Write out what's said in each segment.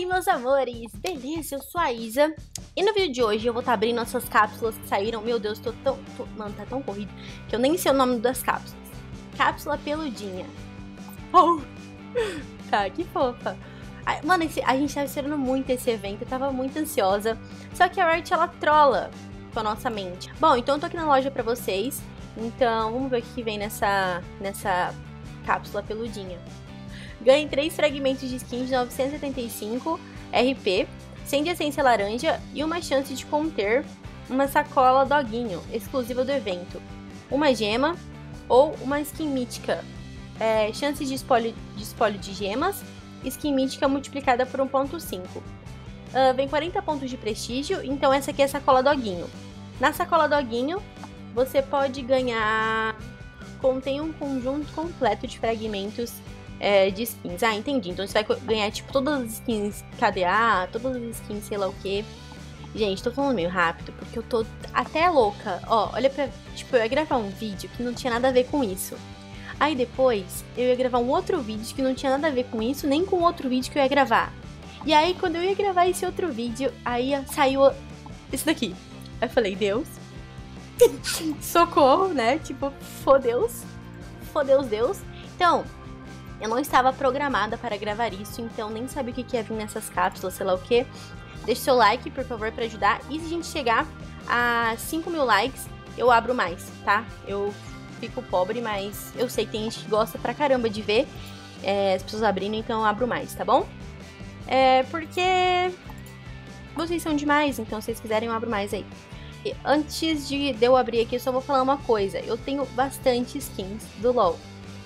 aí, meus amores? Beleza? Eu sou a Isa. E no vídeo de hoje eu vou estar tá abrindo essas cápsulas que saíram. Meu Deus, tô tão... Tô... Mano, tá tão corrido que eu nem sei o nome das cápsulas. Cápsula peludinha. Oh! Tá, que fofa. Mano, esse... a gente tava esperando muito esse evento. Eu tava muito ansiosa. Só que a Riot, ela trola com a nossa mente. Bom, então eu tô aqui na loja pra vocês. Então, vamos ver o que vem nessa, nessa cápsula peludinha. Ganhe 3 fragmentos de skin de 975 RP, sem de essência laranja e uma chance de conter uma sacola doguinho, exclusiva do evento, uma gema ou uma skin mítica. É, chances de espólio, de espólio de gemas, skin mítica multiplicada por 1.5. Uh, ah, vem 40 pontos de prestígio, então essa aqui é a sacola doguinho. Na sacola doguinho, você pode ganhar... Contém um conjunto completo de fragmentos é, de skins. Ah, entendi. Então você vai ganhar, tipo, todas as skins KDA, todas as skins sei lá o que. Gente, tô falando meio rápido, porque eu tô até louca. Ó, olha pra... Tipo, eu ia gravar um vídeo que não tinha nada a ver com isso. Aí depois, eu ia gravar um outro vídeo que não tinha nada a ver com isso, nem com outro vídeo que eu ia gravar. E aí, quando eu ia gravar esse outro vídeo, aí saiu esse daqui. Aí eu falei, Deus, socorro, né? Tipo, fodeus, fodeus Deus. Então, eu não estava programada para gravar isso, então nem sabia o que, ia vir nessas cápsulas, sei lá o que. Deixe seu like, por favor, para ajudar. E se a gente chegar a 5 mil likes, eu abro mais, tá? Eu fico pobre, mas eu sei que tem gente que gosta pra caramba de ver é, as pessoas abrindo, então eu abro mais, tá bom? É porque vocês são demais, então se vocês quiserem eu abro mais aí. E antes de eu abrir aqui, eu só vou falar uma coisa. Eu tenho bastante skins do LoL,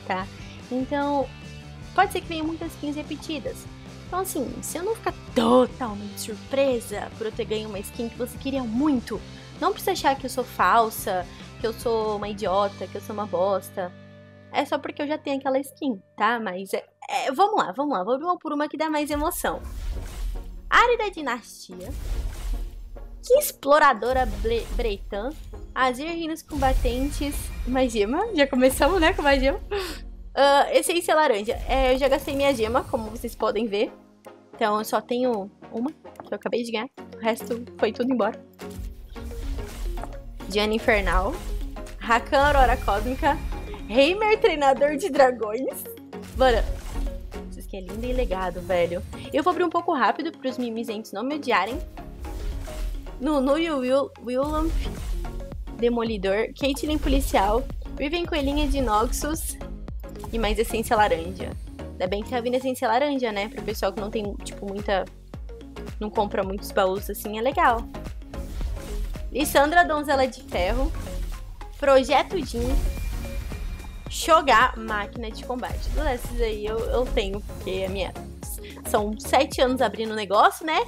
tá? Então, pode ser que venha muitas skins repetidas. Então, assim, se eu não ficar totalmente surpresa por eu ter ganho uma skin que você queria muito, não precisa achar que eu sou falsa, que eu sou uma idiota, que eu sou uma bosta. É só porque eu já tenho aquela skin, tá? Mas é, é, vamos lá, vamos lá. Vou abrir uma por uma que dá mais emoção. Área da Dinastia. Que exploradora Bretan. Azir Rinos Combatentes. Magema. Já começamos, né, com Magema. Uh, essência laranja. É, eu já gastei minha gema, como vocês podem ver. Então eu só tenho uma, que eu acabei de ganhar. O resto foi tudo embora. Diana Infernal. Rakan Aurora Cósmica. Heimer Treinador de Dragões. Bora. Essa skin é linda e legado, velho. Eu vou abrir um pouco rápido para os mimizentos não me odiarem. Nunu e Will, Demolidor. Caitlyn Policial. Vivian Coelhinha de Noxus e mais essência laranja. Ainda bem que tá vindo essência laranja, né? Pro pessoal que não tem, tipo, muita. Não compra muitos baús assim, é legal. Lissandra Donzela de Ferro. Projeto Jin. Shogar Máquina de Combate. Todas essas aí eu, eu tenho, porque a minha. São sete anos abrindo negócio, né?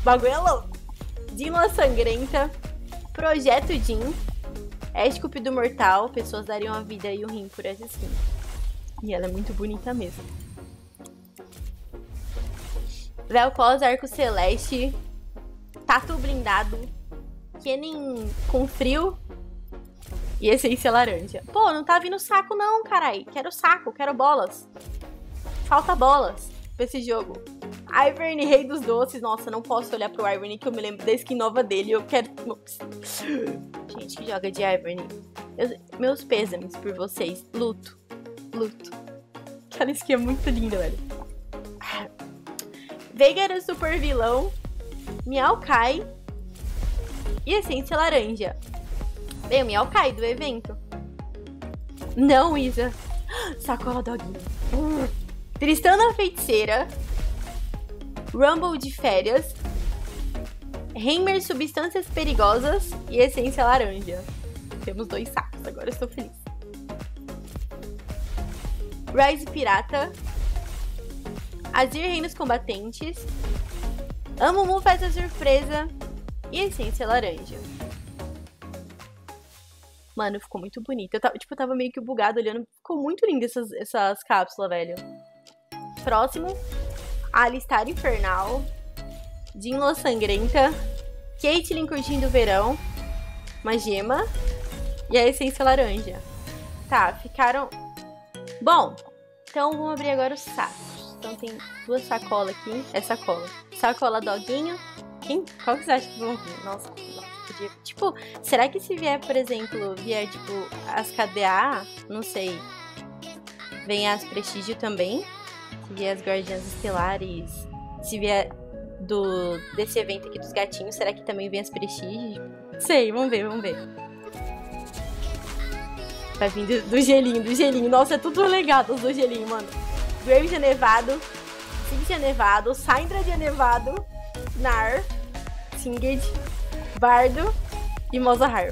O bagulho é louco. Dima Sangrenta. Projeto Jin. Esculpe do Mortal. Pessoas dariam a vida e o rim por essa skin. E ela é muito bonita mesmo. Vel'Koz, Arco Celeste, Tatu Blindado, Kennen com frio e essência laranja. Pô, não tá vindo saco não, carai. Quero saco, quero bolas. Falta bolas pra esse jogo. Ivern, Rei dos Doces. Nossa, não posso olhar pro Ivern que eu me lembro da skin nova dele. Eu quero... Gente que joga de Ivern. Eu... Meus pêsames por vocês. Luto. Luto. Aquela skin é muito linda, velho. Veiga era super vilão. Miaukai. E essência laranja. Bem, o Miaukai do evento. Não, Isa. Sacola doguinho. Tristana Feiticeira. Rumble de férias. Heimer Substâncias Perigosas e Essência Laranja. Temos dois sacos, agora estou feliz. Rise Pirata, Azir Reinos Combatentes, Amumu faz a surpresa e Essência Laranja. Mano, ficou muito bonito. Eu tava, tipo, eu tava meio que bugado olhando. Ficou muito lindo essas, essas cápsulas, velho. Próximo, Alistar Infernal, Jinlo Sangrenta, Caitlyn Curtindo o Verão, uma gema e a Essência Laranja. Tá, ficaram Bom, então vamos abrir agora os sacos. Então tem duas sacolas aqui. É sacola. Sacola doguinho. Quem? Qual que você acha que vão vir? Nossa, podia. Tipo, será que se vier, por exemplo, vier, tipo, as KDA, não sei. Vem as Prestígio também. Se vier as Guardiãs Estelares. Se vier do desse evento aqui dos gatinhos, será que também vem as Prestígio? Sei, vamos ver, vamos ver. Vai vir do, do gelinho, do gelinho. Nossa, é tudo legal do gelinho, mano. Grave de Nevado, Cynthia Nevado, Syndra de Nevado, Nar, Singed, Bardo e Mozahar.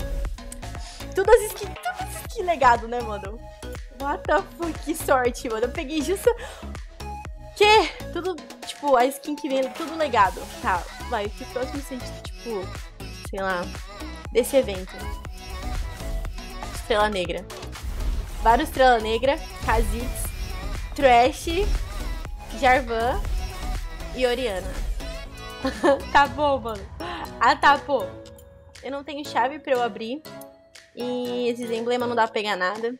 Tudo as skins, tudo as skins legado, né, mano? What the fuck, que sorte, mano. Eu peguei justo... Que? Tudo, tipo, a skin que vem, tudo legado. Tá, vai, que próximo sentido, tipo, sei lá, desse evento. Estrela Negra. Vários Estrela Negra, Kha'Zix, Trash, Jarvan e Oriana. tá bom, mano. Ah, tá, pô. Eu não tenho chave pra eu abrir. E esses emblemas não dá pra pegar nada.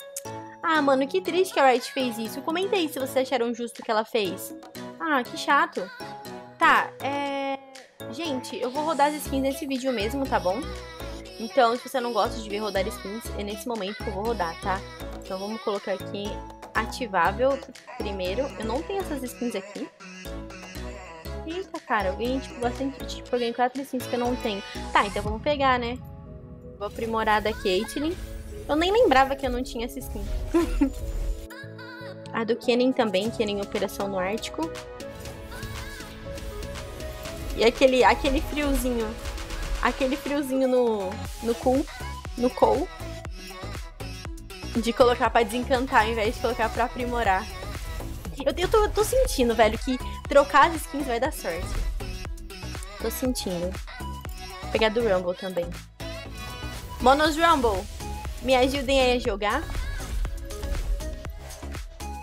Ah, mano, que triste que a Riot fez isso. Comenta aí se vocês acharam justo o que ela fez. Ah, que chato. Tá, é... Gente, eu vou rodar as skins nesse vídeo mesmo, tá bom? Então, se você não gosta de ver rodar skins, é nesse momento que eu vou rodar, tá? Então vamos colocar aqui ativável primeiro. Eu não tenho essas skins aqui. Eita, cara, eu ganhei, tipo, bastante... Tipo, eu ganhei quatro skins que eu não tenho. Tá, então vamos pegar, né? Vou aprimorar da Caitlyn. Eu nem lembrava que eu não tinha essa skin. A do Kennen também, Kennen Operação no Ártico. E aquele, aquele friozinho. Aquele friozinho no, no cu. No cou. De colocar pra desencantar ao invés de colocar pra aprimorar. Eu, eu, tô, tô sentindo, velho, que trocar as skins vai dar sorte. Tô sentindo. Vou pegar do Rumble também. Monos Rumble, me ajudem aí a jogar.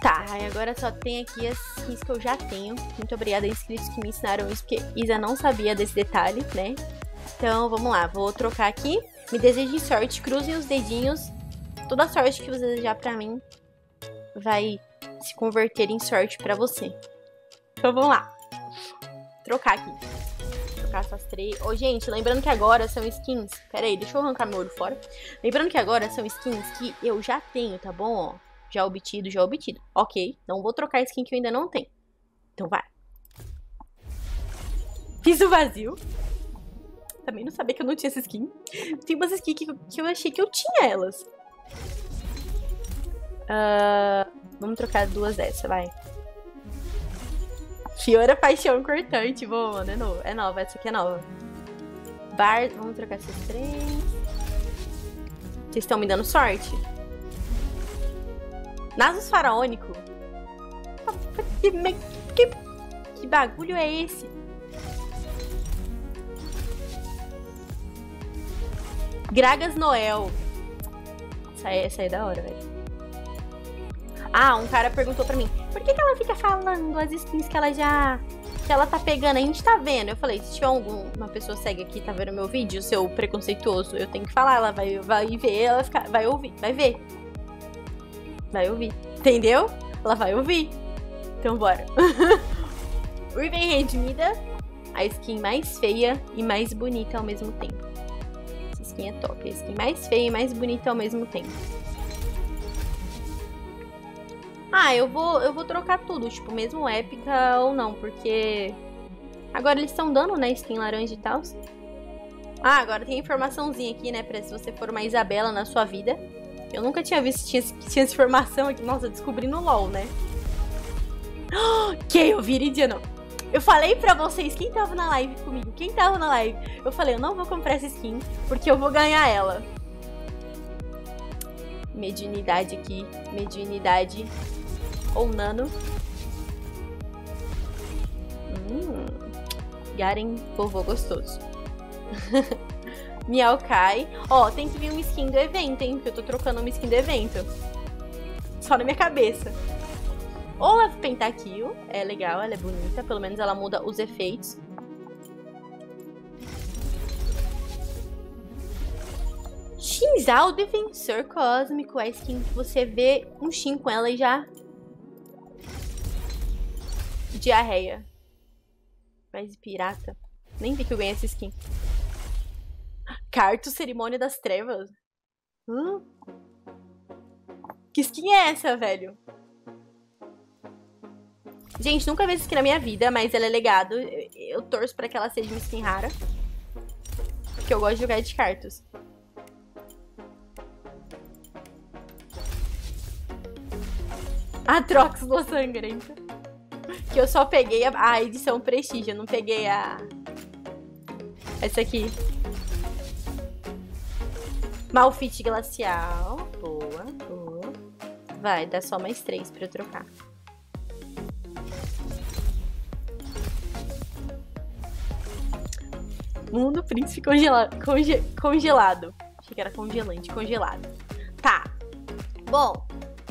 Tá, agora só tem aqui as skins que eu já tenho. Muito obrigada a inscritos que me ensinaram isso, porque Isa não sabia desse detalhe, né? Então, vamos lá, vou trocar aqui. Me desejem sorte, cruzem os dedinhos. Toda sorte que você desejar pra mim vai se converter em sorte pra você. Então, vamos lá. Trocar aqui. Trocar essas três. Ô, gente, lembrando que agora são skins... Pera aí, deixa eu arrancar meu olho fora. Lembrando que agora são skins que eu já tenho, tá bom? Ó, já obtido, já obtido. Ok, não vou trocar skin que eu ainda não tenho. Então vai. Fiz o vazio. Também não sabia que eu não tinha essa skin. Tem umas skins que, que eu achei que eu tinha elas. Uh, vamos trocar duas dessa, vai. Fiora Paixão Cortante. Boa, mano, é, novo. é nova. Essa aqui é nova. Bar... Vamos trocar esses três. Vocês estão me dando sorte? Nasus Faraônico. Que, que, que bagulho é esse? Gragas Noel. Essa aí, essa aí é da hora, velho. Ah, um cara perguntou pra mim, por que, que ela fica falando as skins que ela já. que ela tá pegando? A gente tá vendo. Eu falei, se tiver alguma pessoa cega aqui tá vendo meu vídeo, seu preconceituoso, eu tenho que falar, ela vai, vai ver, ela fica, vai ouvir, vai ver. Vai ouvir. Entendeu? Ela vai ouvir. Então bora. Riven Redmida, a skin mais feia e mais bonita ao mesmo tempo. Skin é top. A skin mais feia e mais bonita ao mesmo tempo. Ah, eu vou, eu vou trocar tudo, tipo, mesmo épica ou não, porque agora eles estão dando, né, skin laranja e tal. Ah, agora tem informaçãozinha aqui, né, pra se você for uma Isabela na sua vida. Eu nunca tinha visto que tinha, tinha essa informação aqui. Nossa, descobri no LOL, né? Que eu Viridiano. Eu falei pra vocês, quem tava na live comigo, quem tava na live, eu falei, eu não vou comprar essa skin, porque eu vou ganhar ela. Mediunidade aqui, mediunidade ou nano. Hum, Garen, vovô gostoso. Miaukai. Ó, tem que vir um skin do evento, hein? Porque eu tô trocando uma skin do evento. Só na minha cabeça. Olaf Pentakill. É legal, ela é bonita. Pelo menos ela muda os efeitos. Shinzal Defensor Cósmico. A skin que você vê um Shin com ela e já Diarreia. Mais pirata. Nem vi que eu ganhei essa skin. Carto Cerimônia das Trevas. Hã? Que skin é essa, velho? Gente, nunca vi essa skin na minha vida, mas ela é legado. Eu torço pra que ela seja uma skin rara. Porque eu gosto de jogar de cartas. Atrox do Sangrenta. Que eu só peguei a, a edição Prestígio, eu não peguei a... Essa aqui. Malfit Glacial. Boa, boa. Vai, dá só mais três pra eu trocar. Mundo Príncipe congelado. Conge, congelado. Achei que era congelante. Congelado. Tá. Bom,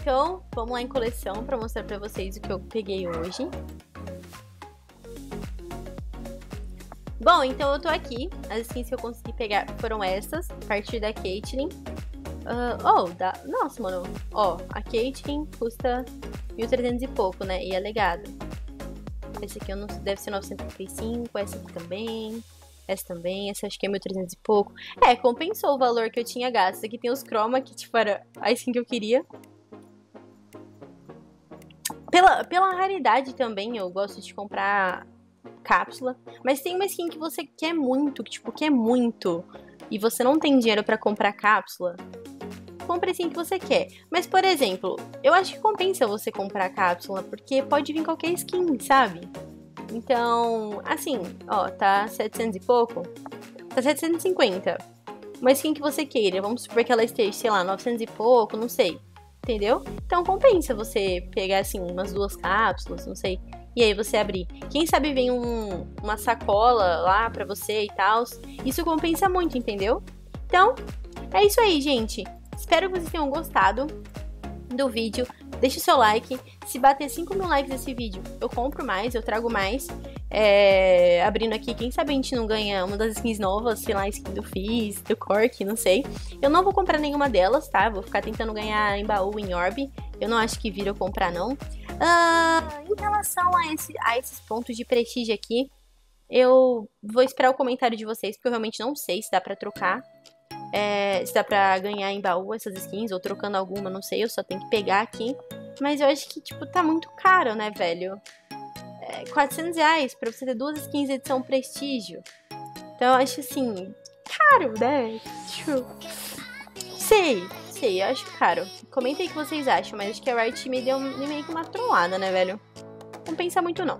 então vamos lá em coleção pra mostrar pra vocês o que eu peguei hoje. Bom, então eu tô aqui. As skins que eu consegui pegar foram essas, a partir da Caitlyn. Uh, oh, da... Nossa, mano. Ó, oh, a Caitlyn custa 1.300 e pouco, né? E é legado. Esse aqui eu não... deve ser 935, essa aqui também. Essa também, essa acho que é 1.300 e pouco. É, compensou o valor que eu tinha gasto. Aqui tem os chroma, que tipo era a skin que eu queria. Pela, pela raridade também, eu gosto de comprar cápsula. Mas tem uma skin que você quer muito, que tipo, quer muito, e você não tem dinheiro para comprar cápsula, compre assim que você quer. Mas, por exemplo, eu acho que compensa você comprar cápsula, porque pode vir qualquer skin, sabe? Então, assim, ó, tá 700 e pouco. Tá 750. Uma skin que você queira, vamos supor que ela esteja, sei lá, 900 e pouco, não sei. Entendeu? Então compensa você pegar, assim, umas duas cápsulas, não sei e aí você abrir. Quem sabe vem um, uma sacola lá pra você e tal. Isso compensa muito, entendeu? Então, é isso aí, gente. Espero que vocês tenham gostado do vídeo. Deixe o seu like. Se bater 5 mil likes nesse vídeo, eu compro mais, eu trago mais. É, abrindo aqui, quem sabe a gente não ganha uma das skins novas, sei lá, skin do Fizz, do Cork, não sei. Eu não vou comprar nenhuma delas, tá? Vou ficar tentando ganhar em baú, em orb. Eu não acho que vira eu comprar, não. Uh, em relação a, esse, a esses pontos de prestígio aqui, eu vou esperar o comentário de vocês, porque eu realmente não sei se dá pra trocar. É, se dá pra ganhar em baú essas skins, ou trocando alguma, não sei, eu só tenho que pegar aqui. Mas eu acho que, tipo, tá muito caro, né, velho? É, 400 reais pra você ter duas skins edição prestígio. Então eu acho, assim, caro, né? Tipo, sei, sei, eu acho caro. Comenta aí o que vocês acham, mas acho que a Riot me deu meio que uma trollada, né, velho? Não pensa muito, não.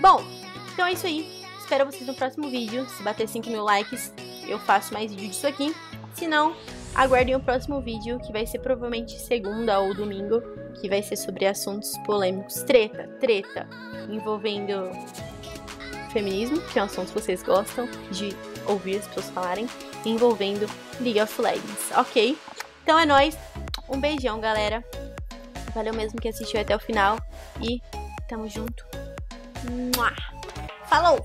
Bom, então é isso aí. Espero vocês no próximo vídeo. Se bater 5 mil likes, eu faço mais vídeo disso aqui. Se não, aguardem o próximo vídeo, que vai ser provavelmente segunda ou domingo, que vai ser sobre assuntos polêmicos. Treta, treta, envolvendo feminismo, que é um assunto que vocês gostam de ouvir as pessoas falarem, envolvendo League of Legends, ok? Então é nóis, um beijão, galera. Valeu mesmo que assistiu até o final e tamo junto. Falou!